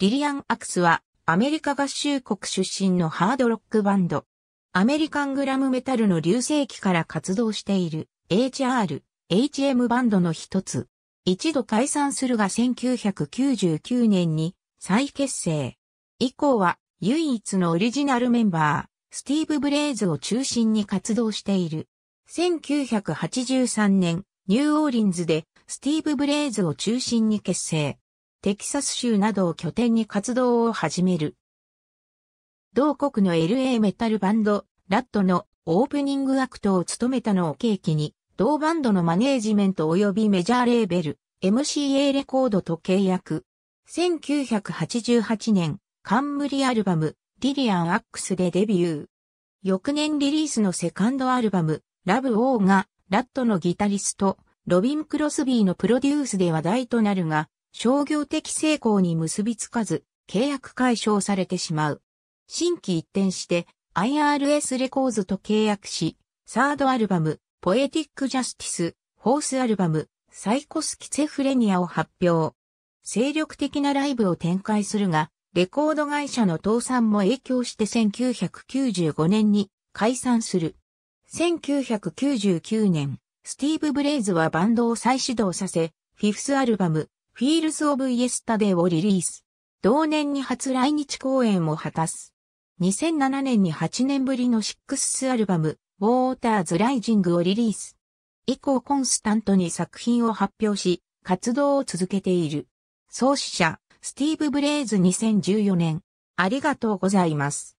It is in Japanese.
リリアン・アクスはアメリカ合衆国出身のハードロックバンド。アメリカングラムメタルの流星期から活動している HR、HM バンドの一つ。一度解散するが1999年に再結成。以降は唯一のオリジナルメンバー、スティーブ・ブレイズを中心に活動している。1983年、ニューオーリンズでスティーブ・ブレイズを中心に結成。テキサス州などを拠点に活動を始める。同国の LA メタルバンド、ラットのオープニングアクトを務めたのを契機に、同バンドのマネージメント及びメジャーレーベル、MCA レコードと契約。1988年、冠アルバム、リリアン・アックスでデビュー。翌年リリースのセカンドアルバム、ラブ・オーが、ラットのギタリスト、ロビン・クロスビーのプロデュースで話題となるが、商業的成功に結びつかず、契約解消されてしまう。新規一転して IRS レコーズと契約し、サードアルバム、ポエティック・ジャスティス、フォースアルバム、サイコスキツェフレニアを発表。精力的なライブを展開するが、レコード会社の倒産も影響して1995年に解散する。1999年、スティーブ・ブレイズはバンドを再始動させ、フィフスアルバム、 Fields of Yesterday をリリース。同年に初来日公演を果たす。2007年に8年ぶりの Sixth アルバム、 Waters Rising をリリース。以降コンスタントに作品を発表し、活動を続けている。創始者、スティーブ・ブレイズ2014年。ありがとうございます。